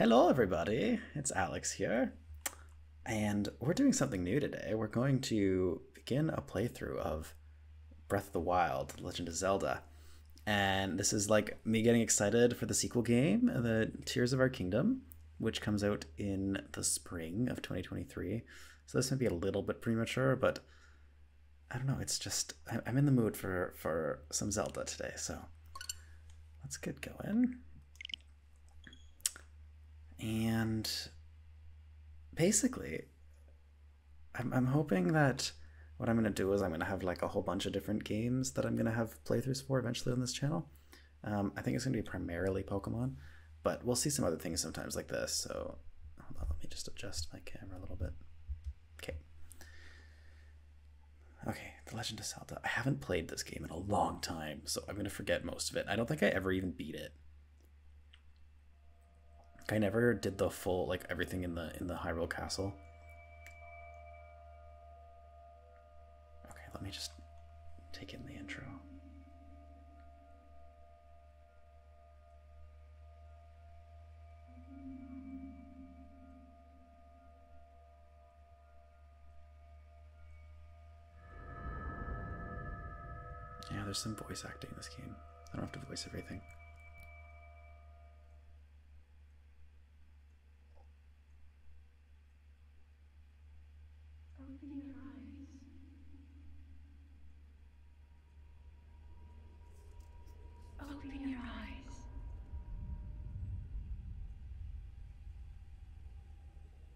Hello, everybody. It's Alex here. And we're doing something new today. We're going to begin a playthrough of Breath of the Wild, Legend of Zelda. And this is like me getting excited for the sequel game, The Tears of Our Kingdom, which comes out in the spring of 2023. So this might be a little bit premature, but I don't know. It's just I'm in the mood for for some Zelda today, so let's get going. And basically, I'm I'm hoping that what I'm gonna do is I'm gonna have like a whole bunch of different games that I'm gonna have playthroughs for eventually on this channel. Um, I think it's gonna be primarily Pokemon, but we'll see some other things sometimes like this. So hold on, let me just adjust my camera a little bit. Okay. Okay, The Legend of Zelda. I haven't played this game in a long time, so I'm gonna forget most of it. I don't think I ever even beat it. I never did the full like everything in the in the Hyrule Castle. Okay, let me just take in the intro. Yeah, there's some voice acting in this game. I don't have to voice everything. Open your eyes. Open your eyes.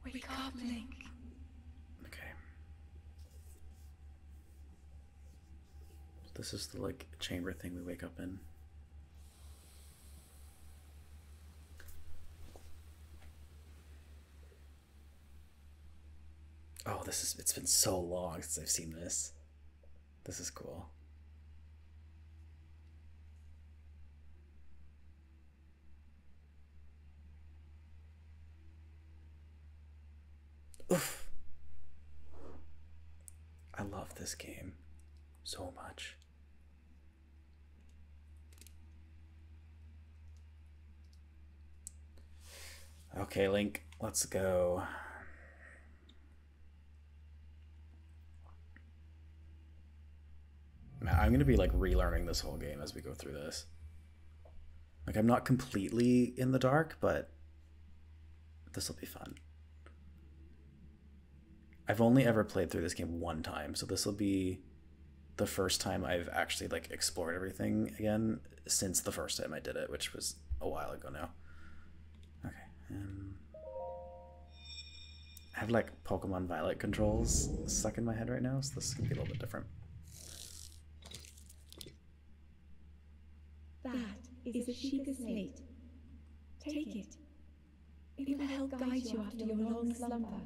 Wake up, Link. Okay. This is the like chamber thing we wake up in. Oh, this is it's been so long since I've seen this. This is cool. Oof. I love this game so much. Okay, Link, let's go. I'm gonna be like relearning this whole game as we go through this. Like, I'm not completely in the dark, but this will be fun. I've only ever played through this game one time, so this will be the first time I've actually like explored everything again since the first time I did it, which was a while ago now. Okay. Um, I have like Pokemon Violet controls stuck in my head right now, so this is gonna be a little bit different. That is a Sheikah slate. Take it. It will help guide you after your long slumber.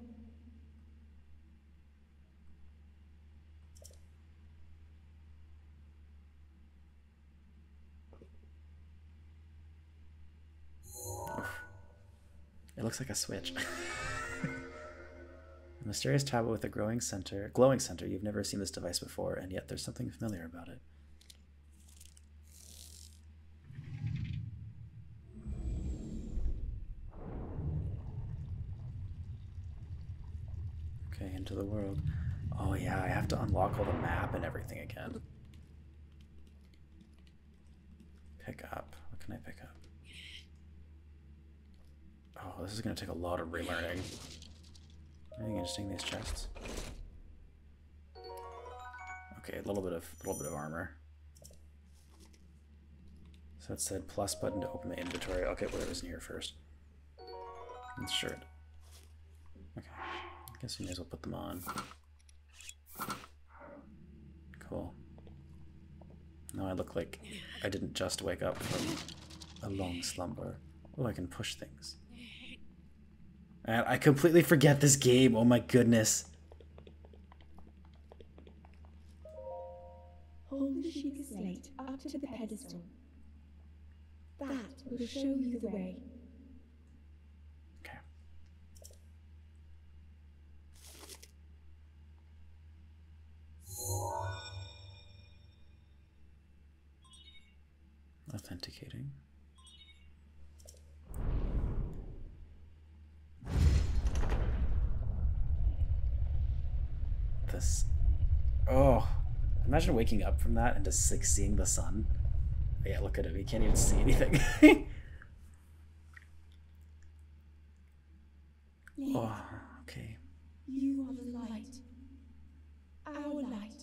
It looks like a switch. a mysterious tablet with a growing center, glowing center. You've never seen this device before, and yet there's something familiar about it. Okay, into the world. Oh yeah, I have to unlock all the map and everything again. Pick up. What can I pick up? Oh, this is gonna take a lot of relearning. Anything interesting in these chests? Okay, a little bit of little bit of armor. So it said plus button to open the inventory. Okay, whatever's in here first. Let's shirt. Okay. I guess we may as well put them on. Cool. Now I look like I didn't just wake up from a long slumber. Oh, I can push things. And I completely forget this game. Oh my goodness. Hold the Sheikah slate up to the pedestal. That will show you the way. Okay. Authenticating. This. Oh, imagine waking up from that and just like seeing the sun. Yeah, look at him. He can't even see anything. Oh, okay. you are the light. Our light.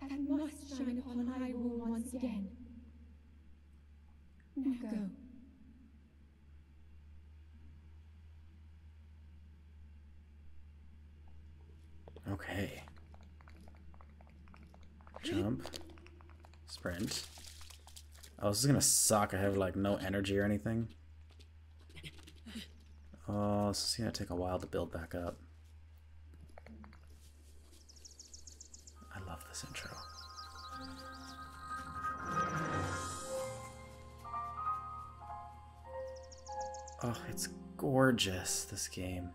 That must shine upon Hyrule once again. Now go. Okay. Jump. Sprint. Oh, this is gonna suck. I have like no energy or anything. Oh, this is gonna take a while to build back up. I love this intro. Oh, it's gorgeous, this game.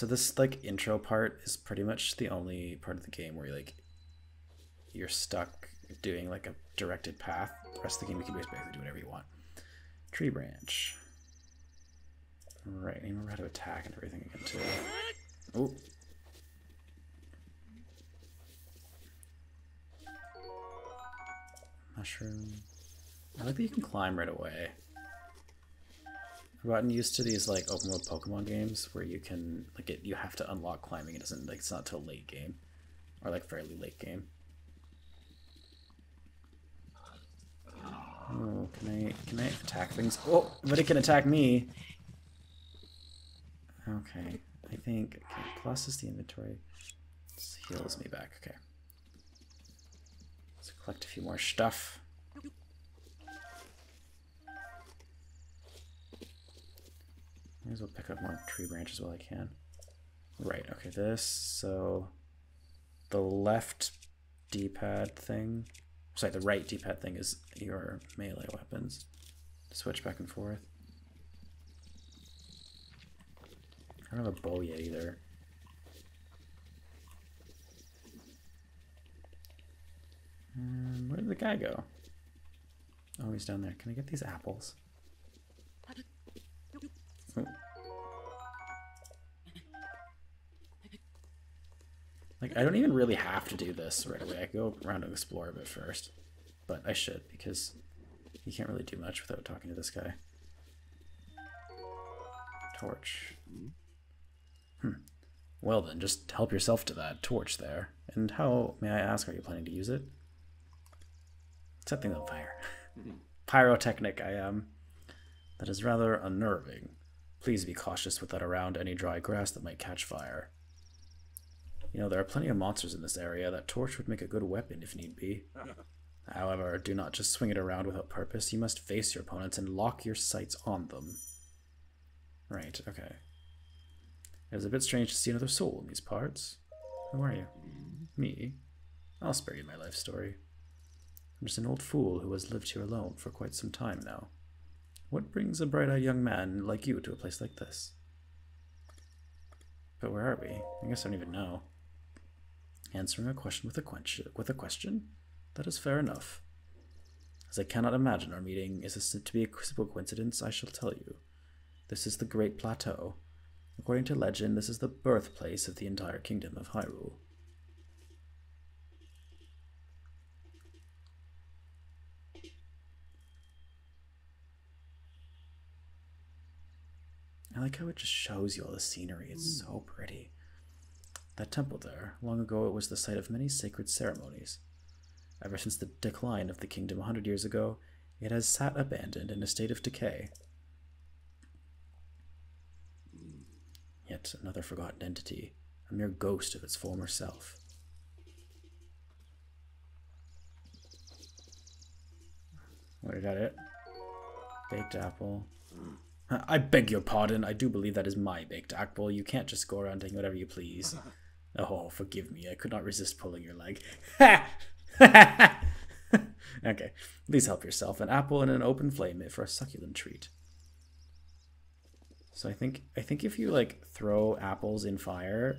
So this like intro part is pretty much the only part of the game where you like you're stuck doing like a directed path. The rest of the game you can basically do whatever you want. Tree branch. Right, I remember how to attack and everything again too. Oh. Mushroom. I like that you can climb right away. I've gotten used to these like open world Pokemon games where you can like it you have to unlock climbing. It doesn't like it's not till late game. Or like fairly late game. Oh, can I can I attack things? Oh, but it can attack me. Okay, I think okay, plus is the inventory. This heals me back. Okay. Let's collect a few more stuff. Might as well pick up more tree branches while I can. Right, okay, this, so the left D-pad thing, sorry, the right D-pad thing is your melee weapons. Switch back and forth. I don't have a bow yet either. Um, where did the guy go? Oh, he's down there. Can I get these apples? Like, I don't even really have to do this right away. I go around and explore a bit first. But I should, because you can't really do much without talking to this guy. Torch. Hmm. Well then, just help yourself to that torch there. And how, may I ask, are you planning to use it? Set things on fire. Pyrotechnic, I am. That is rather unnerving. Please be cautious with that around any dry grass that might catch fire. You know, there are plenty of monsters in this area. That torch would make a good weapon if need be. However, do not just swing it around without purpose. You must face your opponents and lock your sights on them. Right, okay. It is a bit strange to see another soul in these parts. Who are you? Me? I'll spare you my life story. I'm just an old fool who has lived here alone for quite some time now. What brings a bright-eyed young man like you to a place like this? But where are we? I guess I don't even know. Answering a question with a question with a question? That is fair enough. As I cannot imagine our meeting is to be a simple coincidence, I shall tell you. This is the Great Plateau. According to legend, this is the birthplace of the entire kingdom of Hyrule. I like how it just shows you all the scenery. It's mm. so pretty. That temple there, long ago it was the site of many sacred ceremonies. Ever since the decline of the kingdom a hundred years ago, it has sat abandoned in a state of decay. Yet another forgotten entity, a mere ghost of its former self. What is that it? Baked apple. Mm. I beg your pardon. I do believe that is my baked apple. You can't just go around taking whatever you please. Oh, forgive me. I could not resist pulling your leg. okay, please help yourself. An apple and an open flame for a succulent treat. So I think I think if you like throw apples in fire,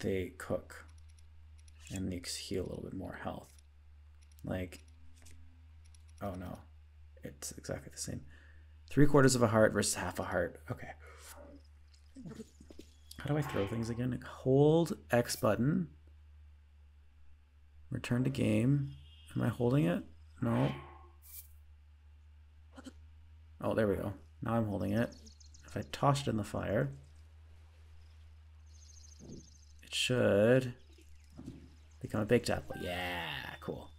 they cook and you heal a little bit more health. Like, oh no, it's exactly the same. Three quarters of a heart versus half a heart. Okay. How do I throw things again? Hold X button. Return to game. Am I holding it? No. Oh, there we go. Now I'm holding it. If I toss it in the fire, it should become a baked apple. Yeah, cool.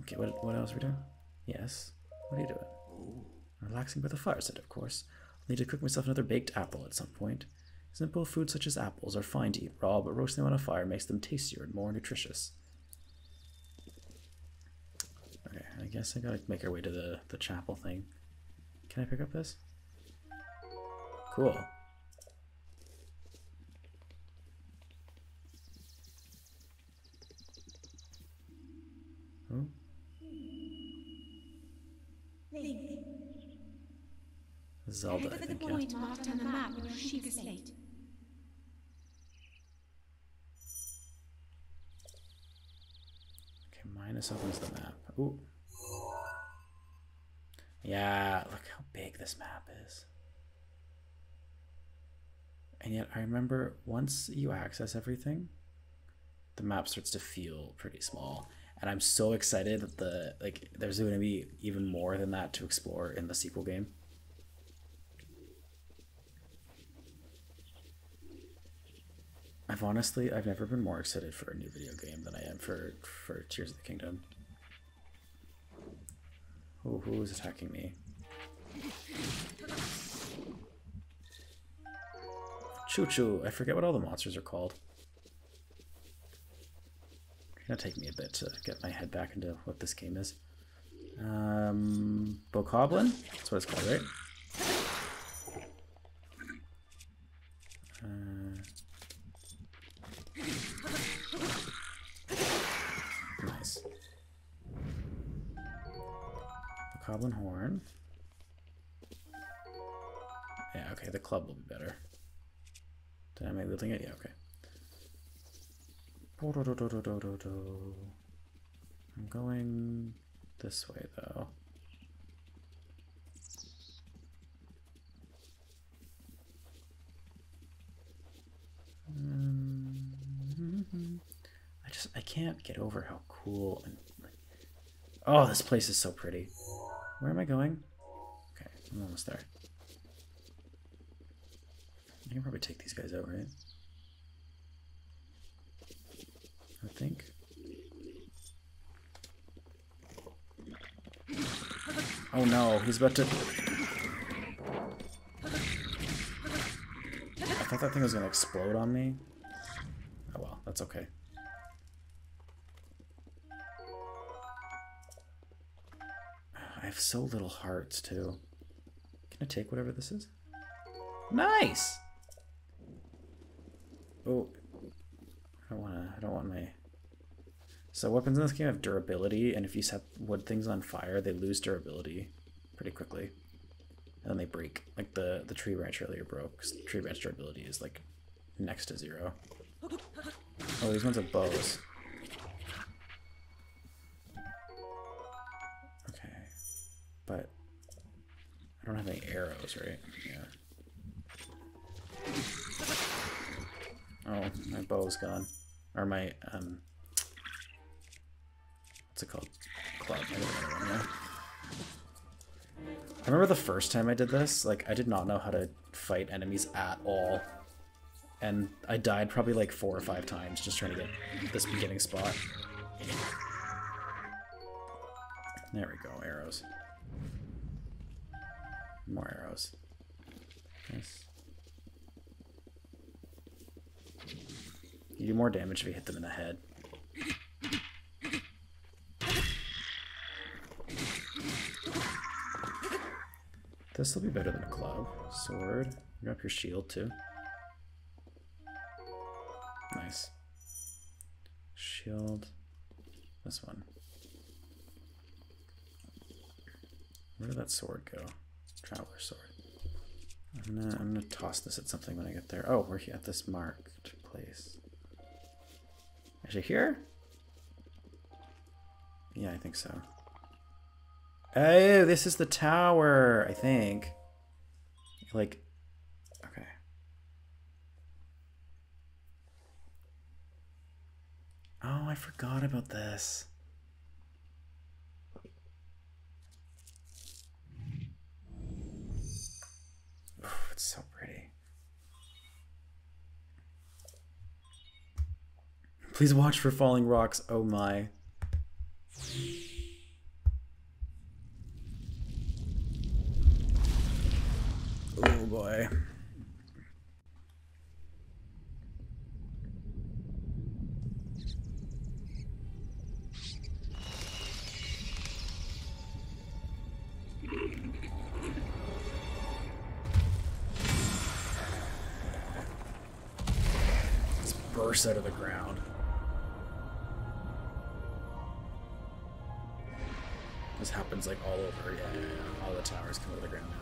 Okay, what, what else are we doing? Yes. What are you doing? Ooh. Relaxing by the fireside, of course. I'll need to cook myself another baked apple at some point. Simple foods such as apples are fine to eat raw, but roasting them on a fire makes them tastier and more nutritious. Okay, I guess I gotta make our way to the, the chapel thing. Can I pick up this? Cool. Oh, Link, Zelda, I head the think, yeah. point marked on the map your Sheikah slate. Okay, minus opens the map. Ooh. Yeah, look how big this map is. And yet, I remember once you access everything, the map starts to feel pretty small. And I'm so excited that the like there's going to be even more than that to explore in the sequel game. I've honestly I've never been more excited for a new video game than I am for for Tears of the Kingdom. Oh, who is attacking me? Choo choo. I forget what all the monsters are called. Gonna take me a bit to get my head back into what this game is. Um, Bokoblin? That's what it's called, right? Uh, nice. Bokoblin horn. Yeah, okay, the club will be better. Did I make wielding it? Yeah, okay. I'm going this way though. Um, I just I can't get over how cool and oh this place is so pretty. Where am I going? Okay, I'm almost there. I can probably take these guys out, right? I think. Oh no, he's about to. I thought that thing was gonna explode on me. Oh well, that's okay. I have so little hearts too. Can I take whatever this is? Nice. Oh, I don't want my. So weapons in this game have durability, and if you set wood things on fire, they lose durability pretty quickly, and then they break. Like the the tree branch earlier broke. 'cause the tree branch durability is like next to zero. Oh, these ones have bows. Okay, but I don't have any arrows, right? Yeah. Oh, my bow's gone. Or my, um... What's it called? Club. I. I remember the first time I did this, like, I did not know how to fight enemies at all. And I died probably like four or five times just trying to get this beginning spot. There we go, arrows. More arrows. Nice. You do more damage if you hit them in the head. This will be better than a club. Sword. Up your shield too. Nice. Shield. This one. Where did that sword go? Traveler sword. I'm gonna I'm gonna toss this at something when I get there. Oh, we're at this marked place. Actually here? Yeah, I think so. Oh, this is the tower, I think. Like okay. Oh, I forgot about this. It's so pretty. Please watch for falling rocks. Oh my. Oh boy. Burst out of the ground. Happens like all over. Yeah, yeah, yeah. All the towers come of the ground now.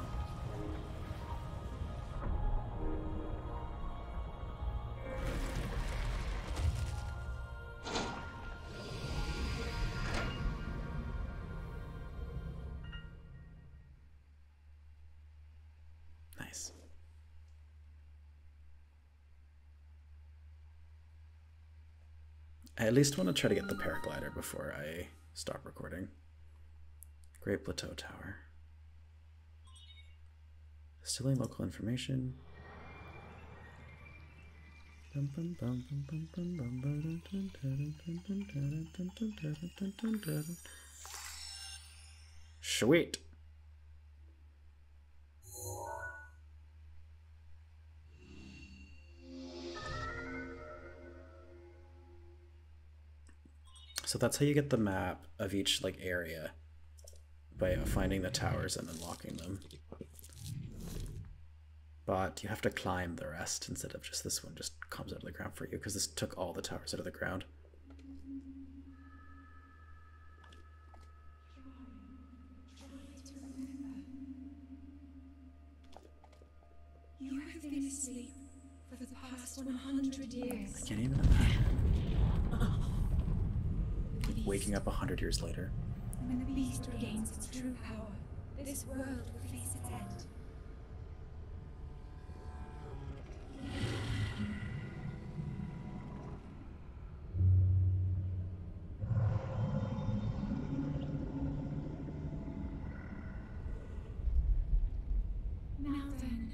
Nice. I at least want to try to get the paraglider before I stop recording. Great Plateau Tower. Distilling local information. Sweet. So that's how you get the map of each like area by finding the towers and unlocking them. But you have to climb the rest instead of just this one just comes out of the ground for you because this took all the towers out of the ground. You have been asleep for the past 100 years. I can't even imagine. Waking up a hundred years later. When the beast regains its true power, this world will face its end. Now then,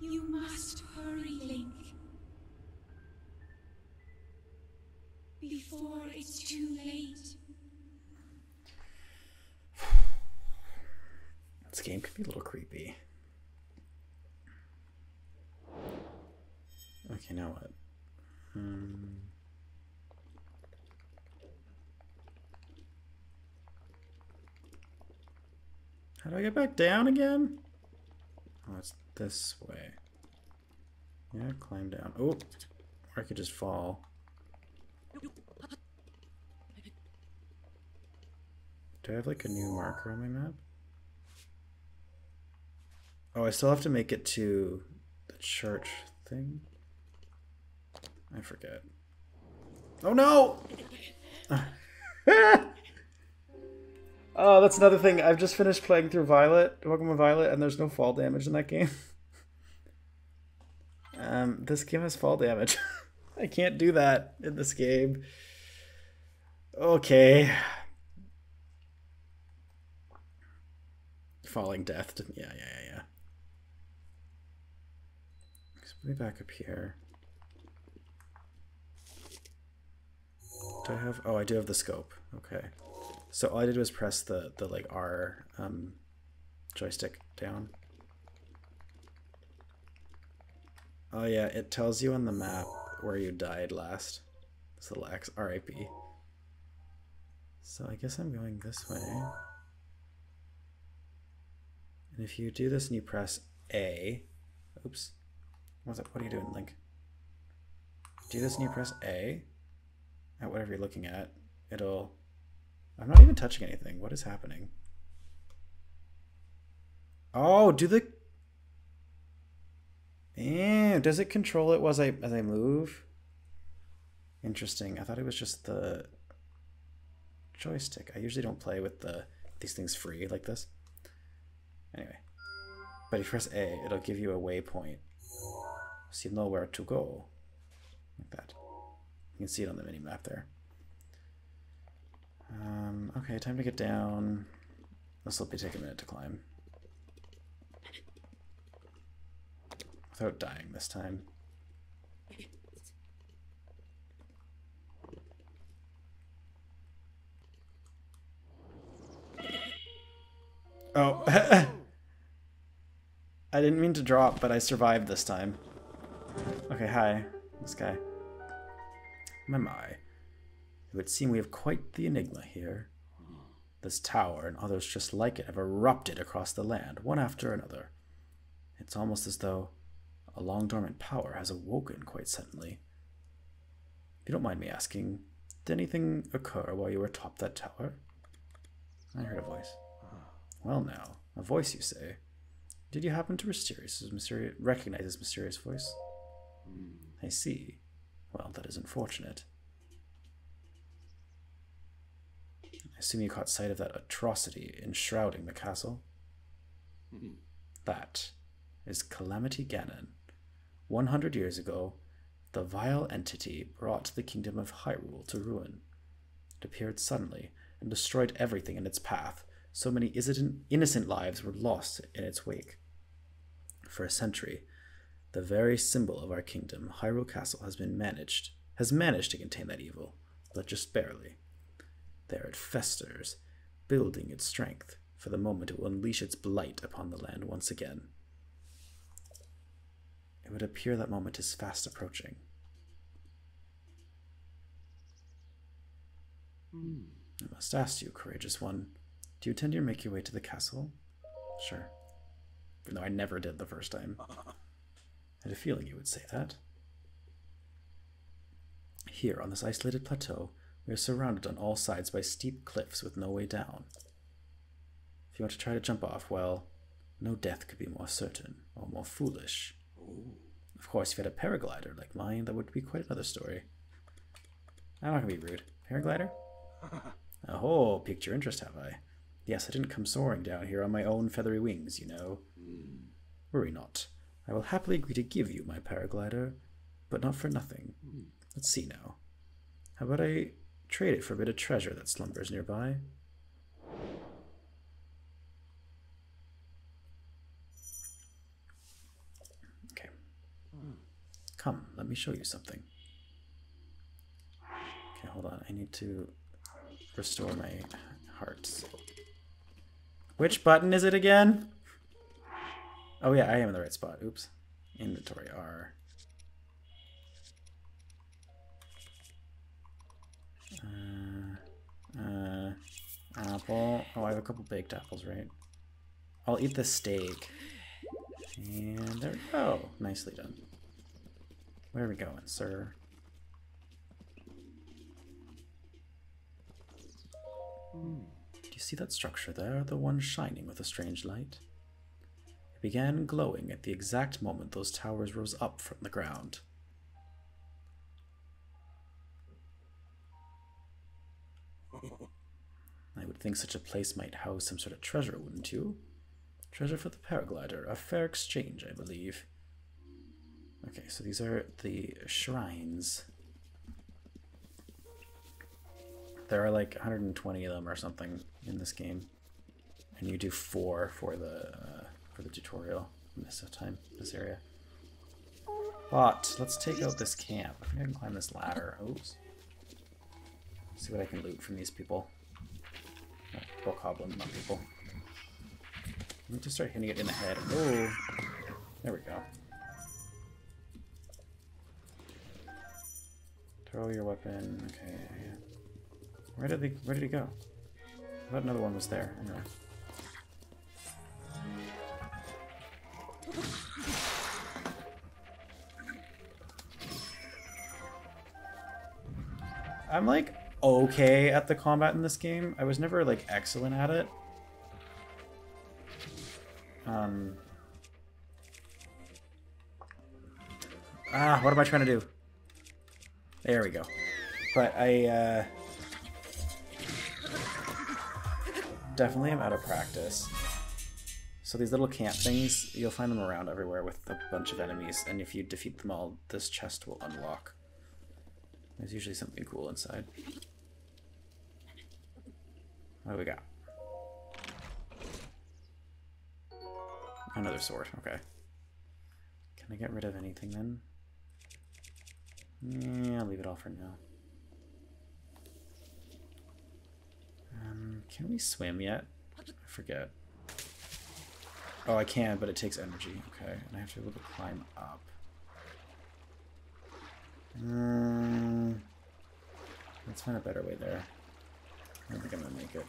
you must hurry, Link. Before it's too late. Could be a little creepy. Okay, now what? Hmm. How do I get back down again? Oh, it's this way. Yeah, climb down. Oh, or I could just fall. Do I have like a new marker on my map? Oh, I still have to make it to the church thing. I forget. Oh no! oh, that's another thing. I've just finished playing through Violet, Pokemon Violet, and there's no fall damage in that game. um, this game has fall damage. I can't do that in this game. Okay. Falling death. To, yeah, yeah, yeah, Let's me back up here. Do I have? Oh, I do have the scope. Okay. So all I did was press the the like R um, joystick down. Oh yeah, it tells you on the map where you died last. This little X RIP. So I guess I'm going this way. And if you do this and you press A, oops, what's that? What are you doing, Link? Do this and you press A, at whatever you're looking at, it'll. I'm not even touching anything. What is happening? Oh, do the. Eh, does it control it as I as I move? Interesting. I thought it was just the joystick. I usually don't play with the these things free like this. Anyway, but if you press A, it'll give you a waypoint, so you know where to go, like that. You can see it on the mini map there. Um, okay, time to get down. This will be take a minute to climb. Without dying this time. Oh. I didn't mean to drop, but I survived this time. Okay, hi. This guy. My my. It would seem we have quite the enigma here. This tower and others just like it have erupted across the land, one after another. It's almost as though a long dormant power has awoken quite suddenly. If you don't mind me asking, did anything occur while you were atop that tower? I heard a voice. Well, now, a voice, you say? Did you happen to mysterious, mysterious, recognize this mysterious voice? I see. Well, that is unfortunate. I assume you caught sight of that atrocity enshrouding the castle? That is Calamity Ganon. One hundred years ago, the vile entity brought the kingdom of Hyrule to ruin. It appeared suddenly and destroyed everything in its path. So many innocent lives were lost in its wake. For a century, the very symbol of our kingdom, Hyrule Castle, has been managed has managed to contain that evil, but just barely. There it festers, building its strength. For the moment it will unleash its blight upon the land once again. It would appear that moment is fast approaching. Hmm. I must ask you, courageous one, do you intend to make your way to the castle? Sure. Even though I never did the first time. Uh-huh. I had a feeling you would say that. Here, on this isolated plateau, we are surrounded on all sides by steep cliffs with no way down. If you want to try to jump off, well, no death could be more certain or more foolish. Of course, if you had a paraglider like mine, that would be quite another story. I'm not gonna be rude. Paraglider? Oh, piqued your interest, have I? Yes, I didn't come soaring down here on my own feathery wings, you know. Hmm. Worry not. I will happily agree to give you my paraglider, but not for nothing. Let's see now. How about I trade it for a bit of treasure that slumbers nearby? Okay. Come, let me show you something. Okay, hold on. I need to restore my hearts. Which button is it again? Oh yeah, I am in the right spot. Oops. Inventory R. Uh, uh, apple. Oh, I have a couple baked apples, right? I'll eat the steak. And there we go. Nicely done. Where are we going, sir? Do you see that structure there? The one shining with a strange light? Began glowing at the exact moment those towers rose up from the ground. I would think such a place might house some sort of treasure, wouldn't you? Treasure for the paraglider. A fair exchange, I believe. Okay, so these are the shrines. There are like 120 of them or something in this game, and you do four for the uh, for the tutorial in this time, this area. But let's take out this camp. I think I can climb this ladder. Oops. See what I can loot from these people. Oh, bokoblin, not people. Let me just start hitting it in the head. Oh, there we go. Throw your weapon. Okay. Where did they? Where did he go? I thought another one was there. Anyway. I'm like okay at the combat in this game. I was never like excellent at it. Um. Ah, what am I trying to do? There we go. But I uh, definitely am out of practice. So these little camp things, you'll find them around everywhere with a bunch of enemies, and if you defeat them all, this chest will unlock. There's usually something cool inside. What do we got? Another sword, okay. Can I get rid of anything then? Yeah, I'll leave it all for now. Um, can we swim yet? I forget. Oh, I can, but it takes energy. Okay, and I have to be able to climb up. Mm, let's find a better way there. I don't think I'm gonna make it.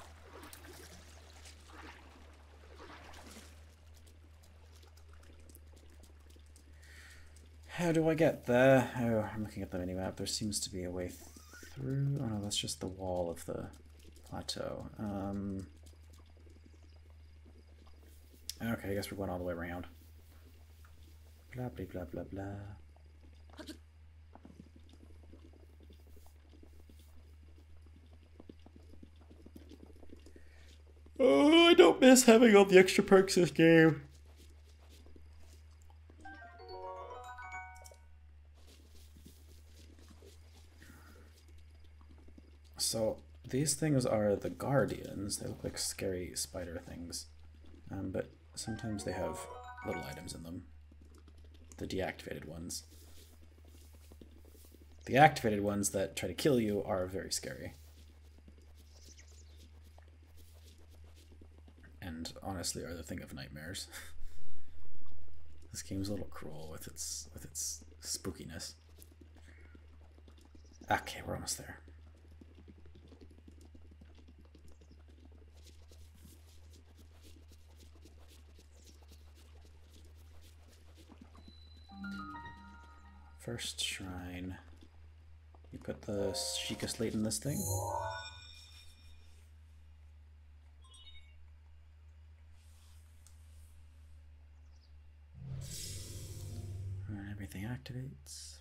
How do I get there? Oh, I'm looking at the minimap. There seems to be a way through. Oh no, that's just the wall of the plateau. Um, okay, I guess we're going all the way around. Blah, blah, blah, blah, blah. Oh, I don't miss having all the extra perks in this game. So these things are the guardians. They look like scary spider things, um, but sometimes they have little items in them. The deactivated ones. The activated ones that try to kill you are very scary. And honestly are the thing of nightmares. this game's a little cruel with its with its spookiness. Okay, we're almost there. First shrine. You put the Sheikah slate in this thing. Everything activates.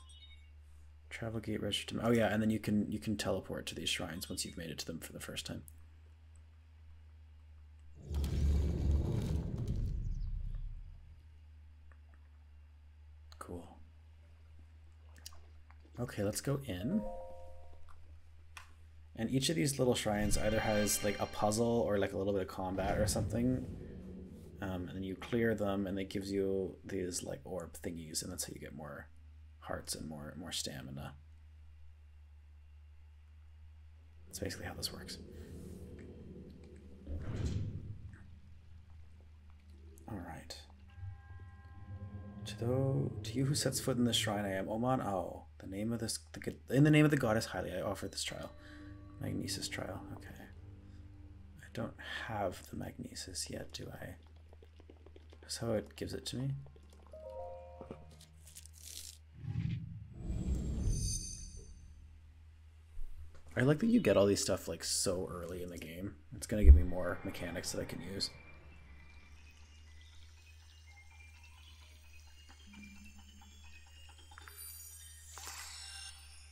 Travel gate register. Oh yeah, and then you can you can teleport to these shrines once you've made it to them for the first time. Cool. Okay, let's go in. And each of these little shrines either has like a puzzle or like a little bit of combat or something. Um, and then you clear them and it gives you these like orb thingies and that's how you get more hearts and more more stamina. That's basically how this works. Alright. To, though, to you who sets foot in this shrine, I am Oman Au. The name of this, the, in the name of the goddess Hylia, I offer this trial. Magnesis trial. Okay. I don't have the magnesis yet, do I? That's how it gives it to me. I like that you get all these stuff like so early in the game. It's gonna give me more mechanics that I can use.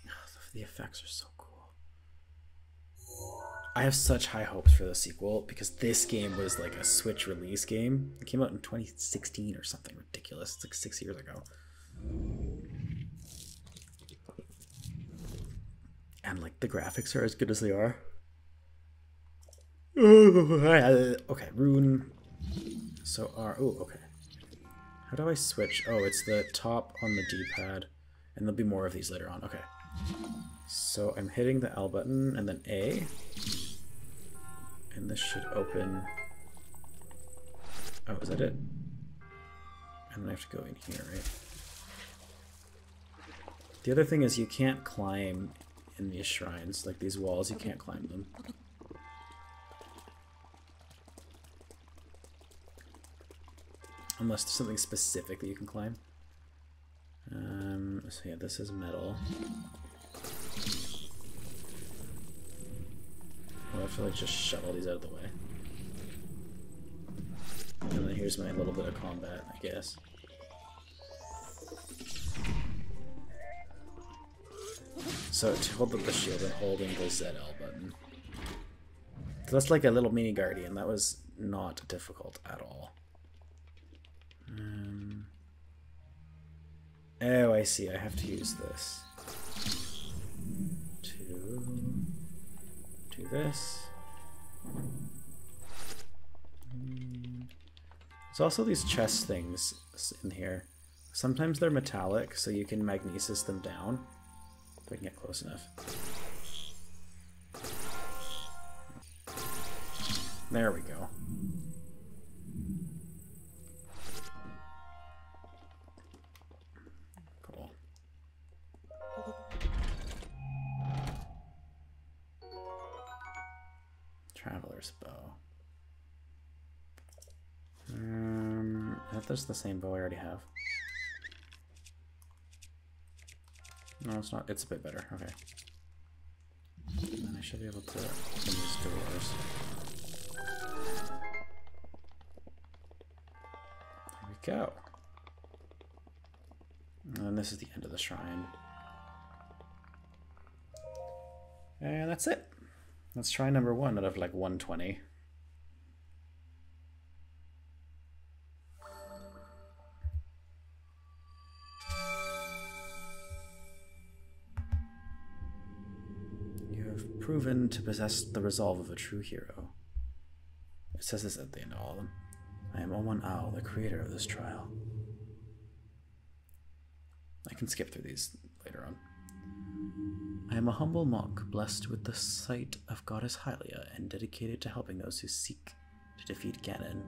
The effects are so. I have such high hopes for the sequel because this game was like a Switch release game. It came out in 2016 or something ridiculous. It's like six years ago. And like the graphics are as good as they are. Okay, rune. So R. Oh, okay. How do I switch? Oh, it's the top on the D-pad. And there'll be more of these later on. Okay. So I'm hitting the L button and then A. And this should open. Oh, is that it? And then I have to go in here, right? The other thing is you can't climb in these shrines. Like these walls, you can't climb them. Unless there's something specific that you can climb. Um, so yeah, this is metal. I feel like just shove all these out of the way. And then here's my little bit of combat, I guess. So to hold up the shield holding the ZL button. So that's like a little mini guardian. That was not difficult at all. Um, oh, I see. I have to use this. This. Mm. There's also these chest things in here. Sometimes they're metallic, so you can magnesis them down. If I can get close enough. There we go. Um, thought the same bow I already have. No, it's not. It's a bit better. Okay. And I should be able to open these doors. There we go. And this is the end of the shrine. And that's it. That's try number one out of like 120. Proven to possess the resolve of a true hero. It says this at the end of all of them. I am Oman Au, the creator of this trial. I can skip through these later on. I am a humble monk blessed with the sight of Goddess Hylia and dedicated to helping those who seek to defeat Ganon.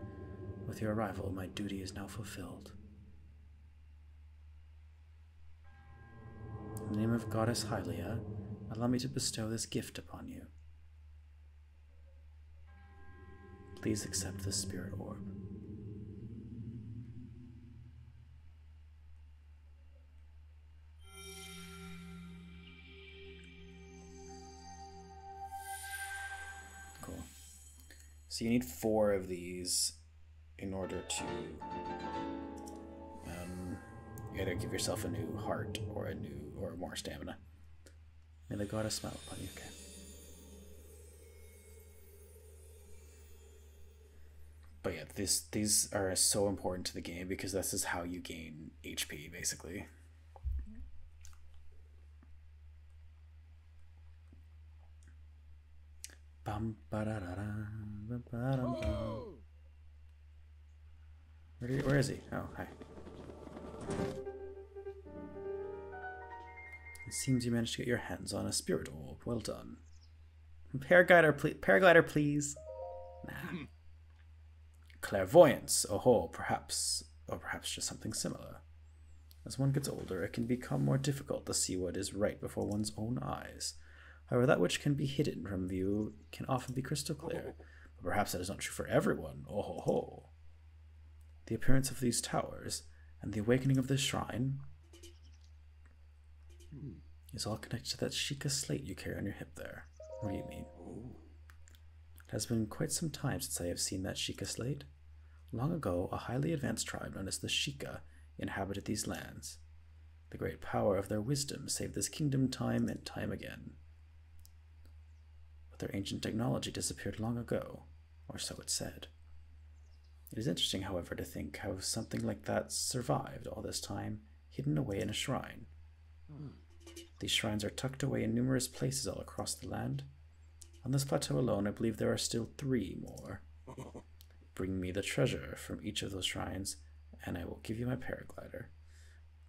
With your arrival, my duty is now fulfilled. In the name of Goddess Hylia, allow me to bestow this gift upon Please accept the spirit orb. Cool. So you need four of these in order to um, either give yourself a new heart or a new or more stamina. May the goddess smile upon you. Okay. But yeah, these these are so important to the game because this is how you gain HP, basically. Bum, ba-da-da-da. Where, he- where is he? Oh, hi. It seems you managed to get your hands on a spirit orb. Well done. Paraglider, ple- paraglider, please. Nah. Clairvoyance. Oh, ho, perhaps, or perhaps just something similar. As one gets older, it can become more difficult to see what is right before one's own eyes. However, that which can be hidden from view can often be crystal clear. But perhaps that is not true for everyone. Oh ho ho. The appearance of these towers and the awakening of this shrine is all connected to that Sheikah slate you carry on your hip there. What do you mean? It has been quite some time since I have seen that Sheikah slate. Long ago, a highly advanced tribe known as the Sheikah inhabited these lands. The great power of their wisdom saved this kingdom time and time again. But their ancient technology disappeared long ago, or so it said. It is interesting, however, to think how something like that survived all this time, hidden away in a shrine. Hmm. These shrines are tucked away in numerous places all across the land. On this plateau alone, I believe there are still three more. Bring me the treasure from each of those shrines, and I will give you my paraglider.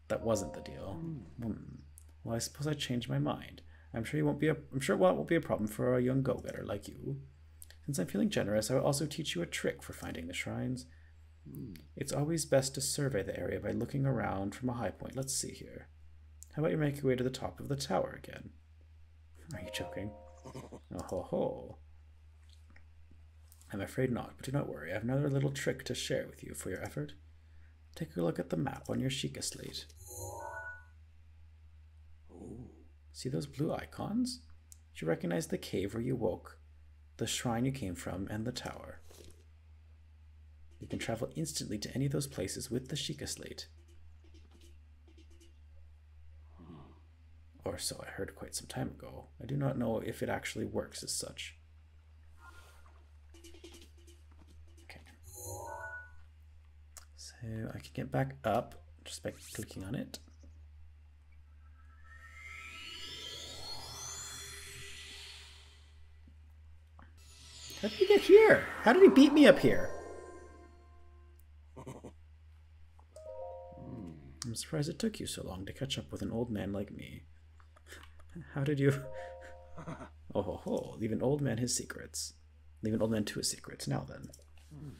That wasn't the deal. Hmm. Well, I suppose I changed my mind. I'm sure you won't be a. I'm sure it won't be a problem for a young go-getter like you. Since I'm feeling generous, I will also teach you a trick for finding the shrines. It's always best to survey the area by looking around from a high point. Let's see here. How about you make your way to the top of the tower again? Are you joking? Oh ho ho. I'm afraid not, but do not worry. I have another little trick to share with you for your effort. Take a look at the map on your Sheikah slate. See those blue icons? You recognize the cave where you woke the shrine you came from, and the tower. You can travel instantly to any of those places with the Sheikah Slate. Or so I heard quite some time ago. I do not know if it actually works as such. Okay. So I can get back up just by clicking on it. How did he get here? How did he beat me up here? Hmm. I'm surprised it took you so long to catch up with an old man like me. How did you... Oh ho ho, leave an old man his secrets. Leave an old man to his secrets. Now then. Hmm.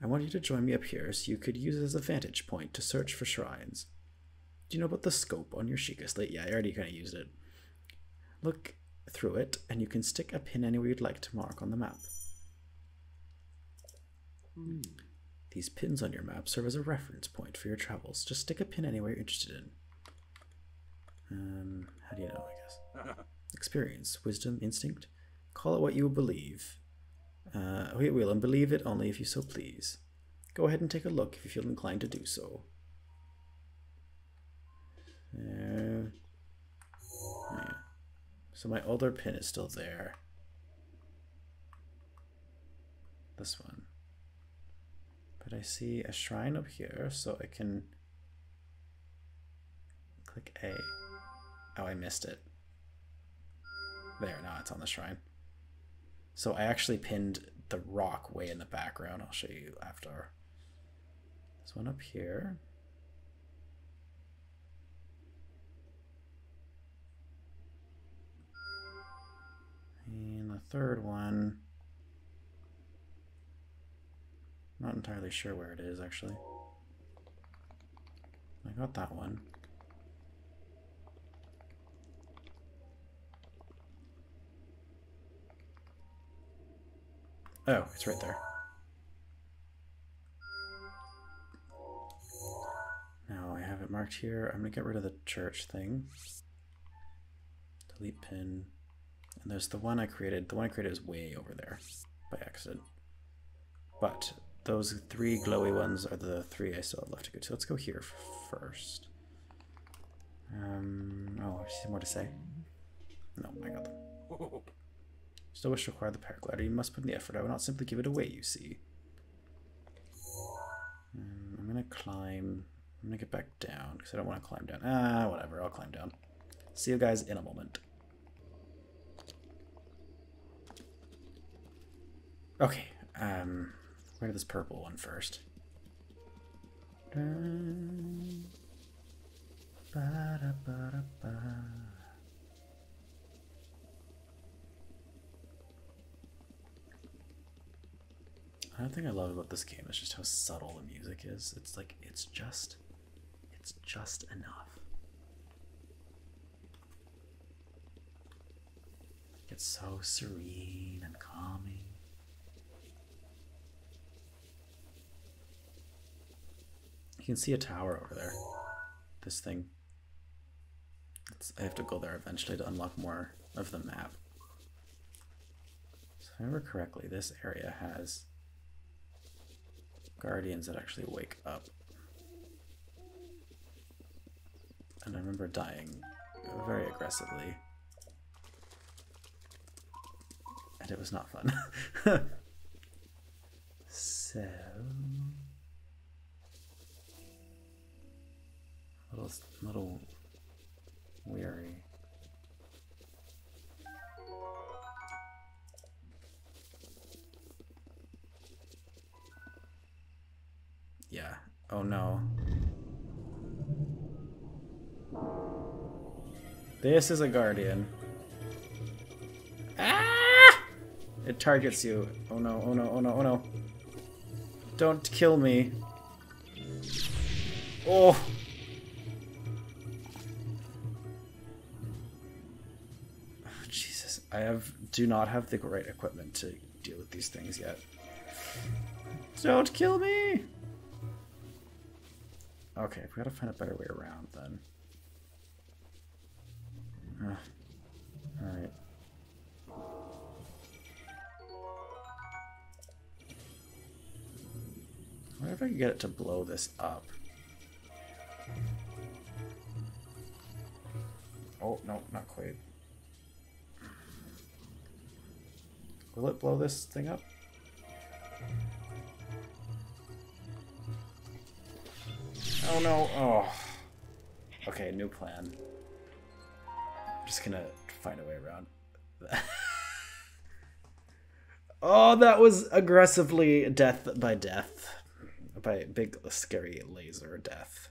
I want you to join me up here so you could use it as a vantage point to search for shrines. Do you know about the scope on your Sheikah slate? Yeah, I already kind of used it. Look through it, and you can stick a pin anywhere you'd like to mark on the map. Hmm. These pins on your map serve as a reference point for your travels. Just stick a pin anywhere you're interested in. Um, how do you know, I guess? Experience, wisdom, instinct. Call it what you believe. Uh, we will, and believe it only if you so please. Go ahead and take a look if you feel inclined to do so. Uh, yeah. So my older pin is still there. This one. But I see a shrine up here, so I can click A. Oh, I missed it. There, now it's on the shrine. So I actually pinned the rock way in the background. I'll show you after. This one up here. And the third one. Not entirely sure where it is actually. I got that one. Oh, it's right there. Now I have it marked here. I'm going to get rid of the church thing. Delete pin. And there's the one I created. The one I created is way over there by accident. But those three glowy ones are the three I still have left to go to. Let's go here first. Um, oh, I see more to say. No, I got them. Still wish to acquire the paraglider. You must put in the effort. I will not simply give it away, you see. Um, I'm gonna climb. I'm gonna get back down because I don't want to climb down. Ah, whatever. I'll climb down. See you guys in a moment. Okay. Um, where this purple one first. Dun, ba-da-ba-da-ba. Another thing I love about this game is just how subtle the music is. It's like it's just it's just enough. It's so serene and calming. You can see a tower over there. This thing. It's, I have to go there eventually to unlock more of the map. So if I remember correctly, this area has guardians that actually wake up. And I remember dying very aggressively. And it was not fun. so... A little, little weary. Oh no. This is a guardian. Ah! It targets you. Oh no, oh no, oh no, oh no. Don't kill me. Oh! Oh, Jesus. I have do not have the right equipment to deal with these things yet. Don't kill me! Okay, we gotta find a better way around then. Uh, Alright. What if I can get it to blow this up? Oh, no, not quite. Will it blow this thing up? Oh no, oh. Okay, new plan. I'm just gonna find a way around. oh, that was aggressively death by death. By big, scary laser death.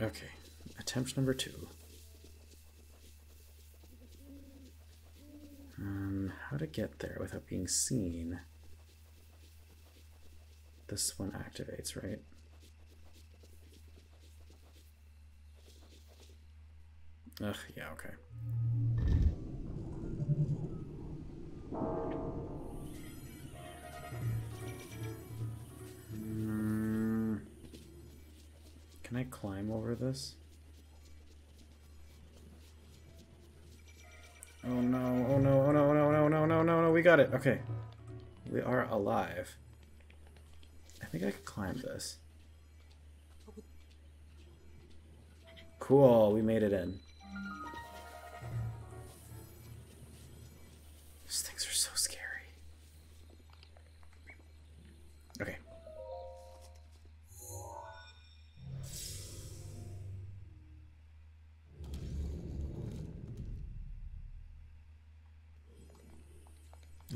Okay, attempt number two. Um, how to get there without being seen. This one activates, right? Ugh, yeah, okay. Mm, can I climb over this? Oh no, oh no, oh no, no, no, no, no, no, no, we got it. Okay. We are alive. I think I can climb this. Cool, we made it in.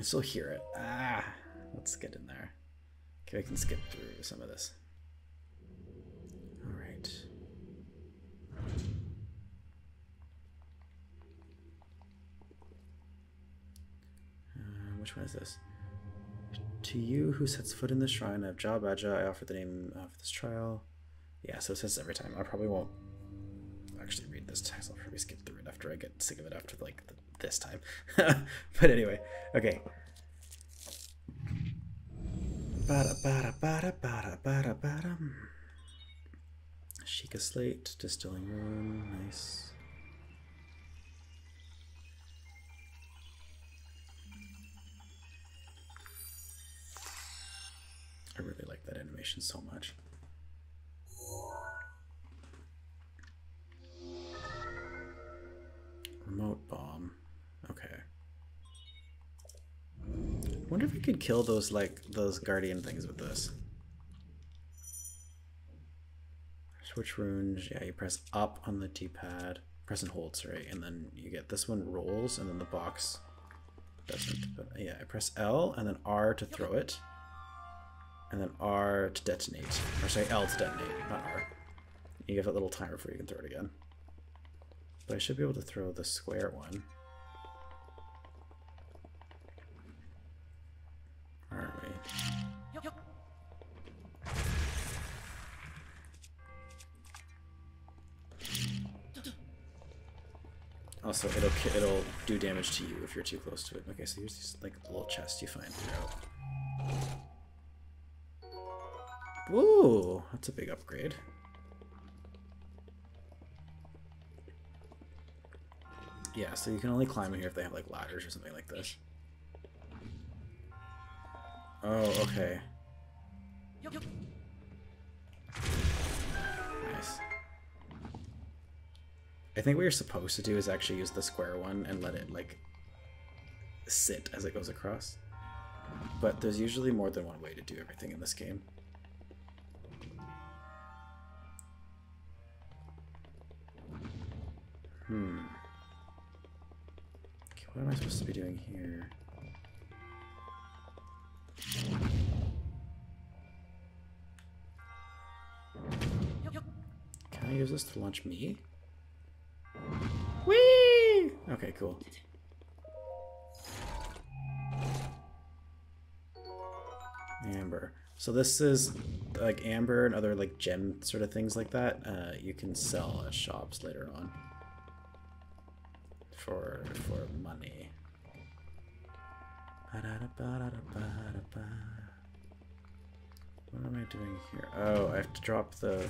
Still hear it. Ah, let's get in there. Okay, I can skip through some of this. All right. Uh, which one is this? To you who sets foot in the shrine of Ja Baij, I offer the name of this trial. Yeah, so it says every time. I probably won't actually read this text. I'll probably skip through it after I get sick of it after like the, this time. but anyway, okay. Bada bada bada bada bada bada. Sheikah slate, distilling room, nice. I really like that animation so much. Remote bomb. Okay. I wonder if we could kill those like those guardian things with this. Switch runes. Yeah, you press up on the D-pad. Press and hold, sorry, and then you get this one rolls, and then the box doesn't. But yeah, I press L and then R to throw it, and then R to detonate. Or sorry, L to detonate, not R. You have a little timer before you can throw it again. But I should be able to throw the square one. Also, it'll it'll do damage to you if you're too close to it. Okay, so here's these like little chests you find throughout. Ooh, that's a big upgrade. Yeah, so you can only climb in here if they have like ladders or something like this. Oh, okay. I think what you're supposed to do is actually use the square one and let it like sit as it goes across. But there's usually more than one way to do everything in this game. Hmm. Okay, what am I supposed to be doing here? Can I use this to launch me? Whee! Okay, cool. Amber. So this is like amber and other like gem sort of things like that. Uh, you can sell at shops later on for for money. What am I doing here? Oh, I have to drop the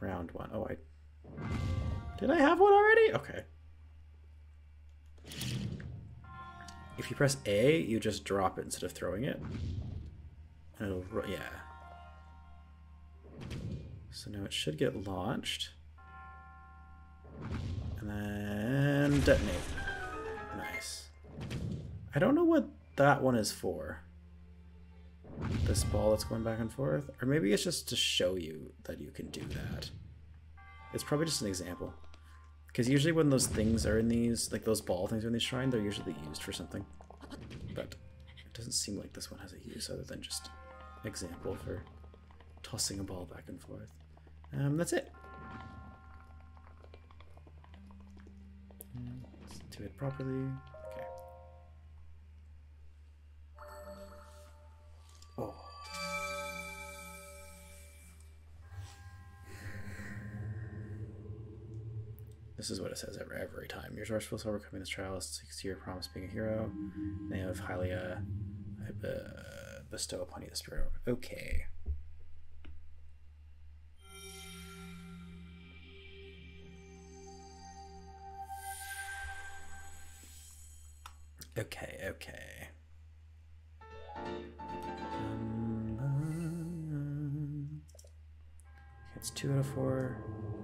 round one. Oh, I did I have one already? Okay. If you press A, you just drop it instead of throwing it. And it'll, yeah. So now it should get launched. And then detonate. Nice. I don't know what that one is for. This ball that's going back and forth. Or maybe it's just to show you that you can do that. It's probably just an example. Because usually when those things are in these, like those ball things are in these shrine, they're usually used for something. But it doesn't seem like this one has a use other than just example for tossing a ball back and forth. Um, that's it. Let's do it properly. Okay. Oh. This is what it says every every time. You're resourceful, so overcoming this trial seeks to your promise being a hero. They have Hylia uh, bestow upon you the spirit. Okay. Okay, okay. Um, it's two out of four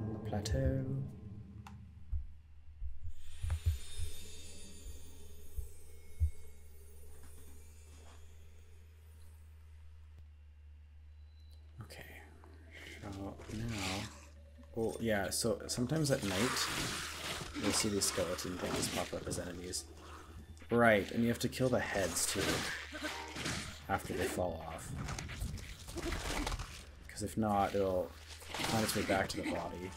on the plateau. Yeah. So sometimes at night, you'll see these skeleton things pop up as enemies. Right, and you have to kill the heads too after they fall off. Because if not, it'll find its way back to the body.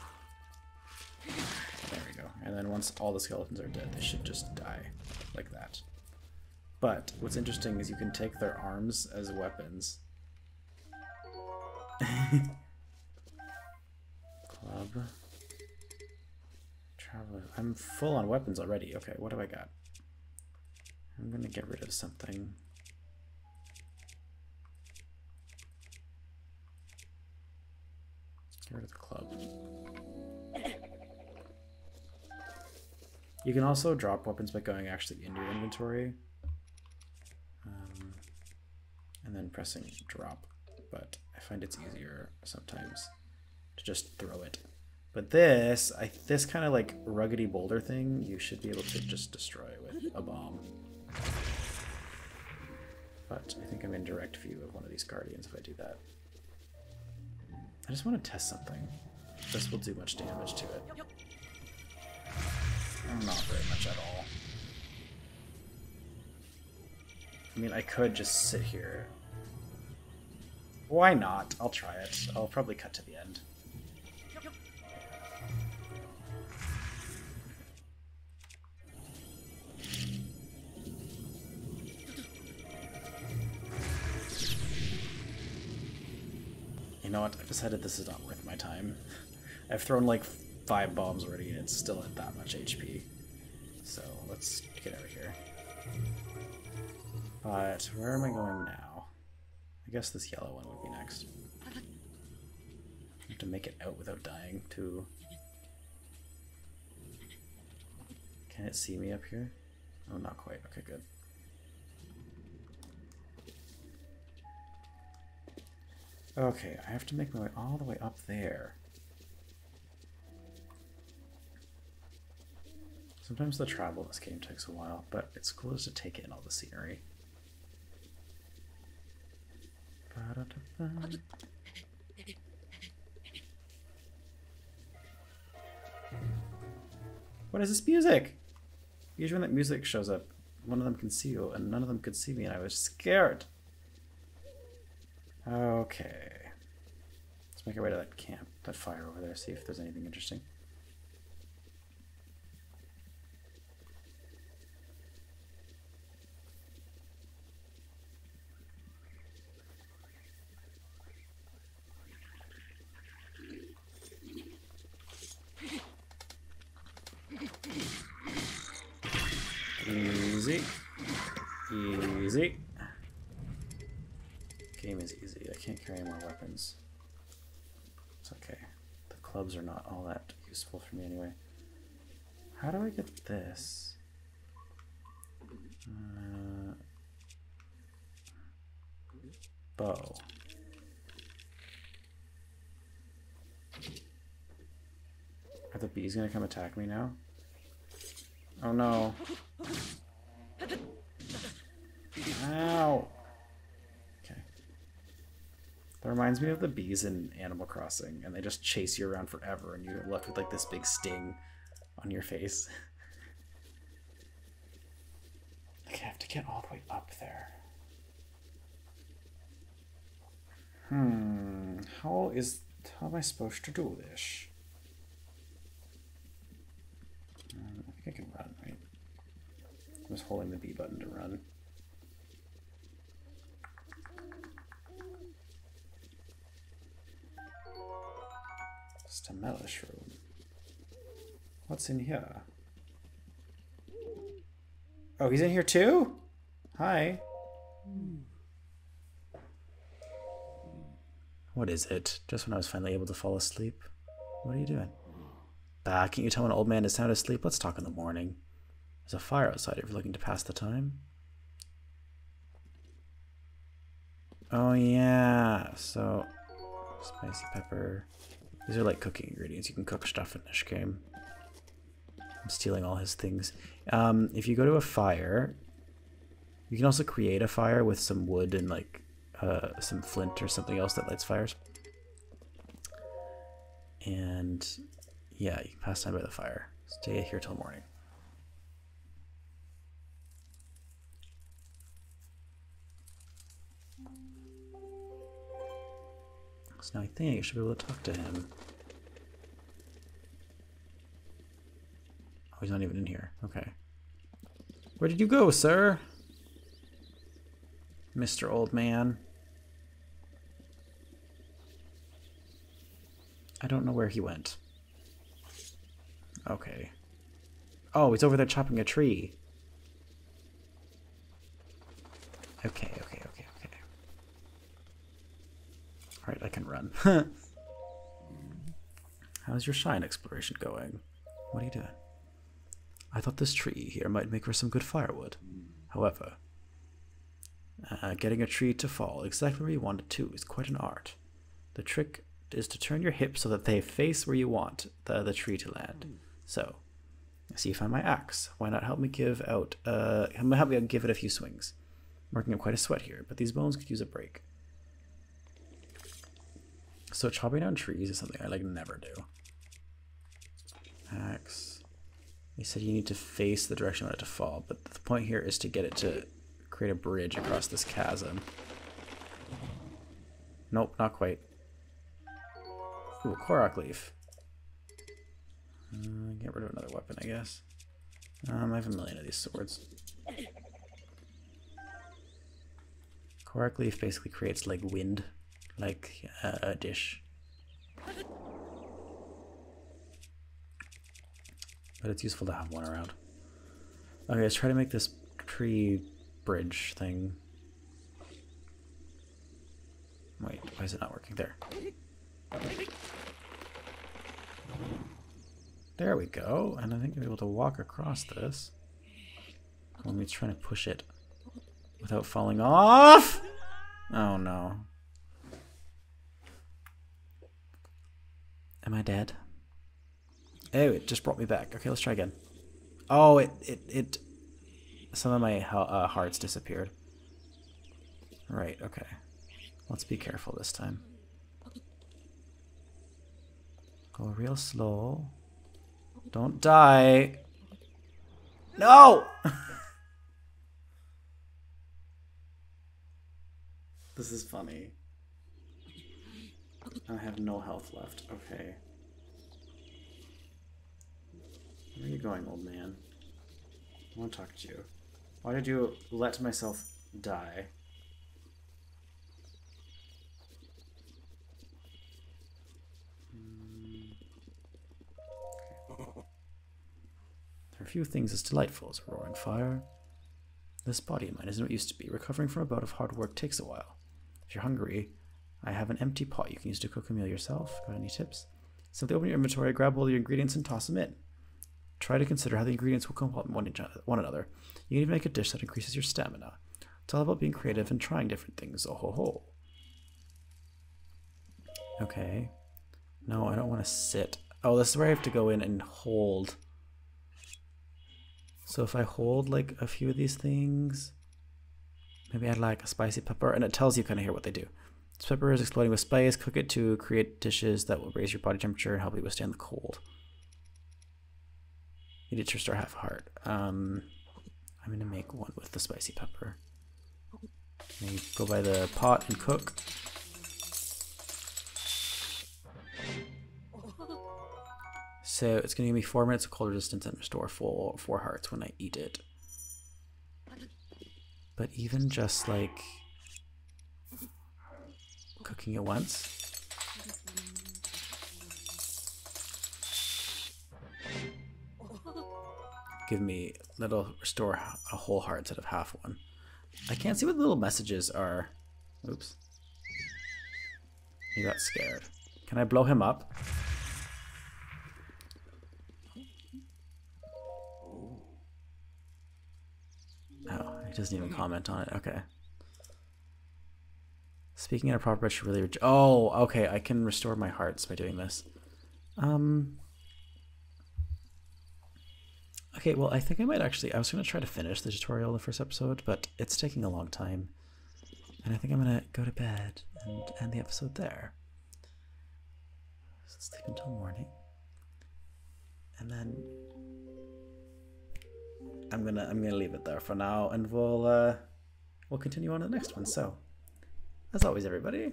There we go. And then once all the skeletons are dead, they should just die like that. But what's interesting is you can take their arms as weapons. Traveler. I'm full on weapons already. Okay, what have I got? I'm gonna get rid of something. Get rid of the club. You can also drop weapons by going actually into your inventory. Um, and then pressing drop. But I find it's easier sometimes to just throw it. But this, I this kind of like ruggedy boulder thing, you should be able to just destroy with a bomb. But I think I'm in direct view of one of these guardians if I do that. I just want to test something. This will do much damage to it. Not very much at all. I mean, I could just sit here. Why not? I'll try it. I'll probably cut to the end. Know what? I've decided this is not worth my time. I've thrown like five bombs already and it's still at that much HP. So let's get out of here. But where am I going now? I guess this yellow one would be next. I have to make it out without dying too. Can it see me up here? Oh, not quite. Okay, good. Okay, I have to make my way all the way up there. Sometimes the travel in this game takes a while, but it's cool just to take in all the scenery. What is this music? Usually when that music shows up, one of them can see you, and none of them could see me, and I was scared. Okay. Let's make our way to that camp, that fire over there, see if there's anything interesting. Easy. Easy. Game is easy. I can't carry any more weapons. It's okay. The clubs are not all that useful for me anyway. How do I get this? Uh, bow. Are the bees gonna come attack me now? Oh no. Ow! That reminds me of the bees in Animal Crossing, and they just chase you around forever, and you're left with like this big sting on your face. I have to get all the way up there. Hmm, how is how am I supposed to do this? Um, I think I can run, right? I was holding the B button to run. Stamelish room. What's in here? Oh, he's in here too? Hi. What is it? Just when I was finally able to fall asleep. What are you doing? Bah, can't you tell an old man is sound asleep? Let's talk in the morning. There's a fire outside if you're looking to pass the time. Oh yeah, so spicy pepper. These are like cooking ingredients. You can cook stuff in this game. I'm stealing all his things. Um, if you go to a fire, you can also create a fire with some wood and like uh, some flint or something else that lights fires. And yeah, you can pass time by the fire. Stay here till morning. Now I think I should be able to talk to him. Oh, he's not even in here. Okay. Where did you go, sir? Mr. Old Man. I don't know where he went. Okay. Oh, he's over there chopping a tree. Okay, okay. Alright, I can run. How's your shine exploration going? What are you doing? I thought this tree here might make for some good firewood. However, uh, getting a tree to fall exactly where you want it to is quite an art. The trick is to turn your hips so that they face where you want the, the tree to land. So, I see you found my axe. Why not help me give out, uh, help me give it a few swings. I'm working up quite a sweat here, but these bones could use a break. So chopping down trees is something I like never do. Axe. You said you need to face the direction you want it to fall, but the point here is to get it to create a bridge across this chasm. Nope, not quite. Ooh, Korok leaf. Uh, get rid of another weapon, I guess. Um, I have a million of these swords. Korok leaf basically creates like wind, like a dish. But it's useful to have one around. Okay, let's try to make this tree bridge thing. Wait, why is it not working? There. There we go. And I think I'm able to walk across this. Let me try to push it without falling off. Oh no. Am I dead? Oh, it just brought me back. Okay, let's try again. Oh, it, it, it, some of my uh, hearts disappeared. Right, okay. Let's be careful this time. Go real slow. Don't die. No! this is funny. I have no health left. Okay. Where are you going, old man? I want to talk to you. Why did you let myself die? Hmm. There are few things as delightful as a roaring fire. This body of mine isn't what it used to be. Recovering from a bout of hard work takes a while. If you're hungry, I have an empty pot you can use to cook a meal yourself. Got any tips? Simply open your inventory, grab all your ingredients, and toss them in. Try to consider how the ingredients will complement one one another. You can even make a dish that increases your stamina. It's all about being creative and trying different things. Oh ho ho. Okay. No, I don't want to sit. Oh, this is where I have to go in and hold. So if I hold like a few of these things, maybe add like a spicy pepper, and it tells you kind of here what they do. This pepper is exploding with spice. Cook it to create dishes that will raise your body temperature and help you withstand the cold. You need to restore half a heart. Um, I'm gonna make one with the spicy pepper. And you go by the pot and cook. So it's gonna give me four minutes of cold resistance and restore full four hearts when I eat it. But even just like cooking it once. Give me little restore a whole heart instead of half one. I can't see what the little messages are. Oops. He got scared. Can I blow him up? Oh, he doesn't even comment on it. Okay. Speaking in a proper should really. oh, okay. I can restore my hearts by doing this. Um. Okay, well, I think I might actually. I was going to try to finish the tutorial the first episode, but it's taking a long time. And I think I'm going to go to bed and end the episode there. Sleep until morning. And then I'm gonna I'm gonna leave it there for now, and we'll uh, we'll continue on to the next one. So, as always, everybody,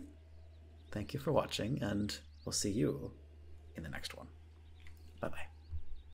thank you for watching, and we'll see you in the next one. Bye bye.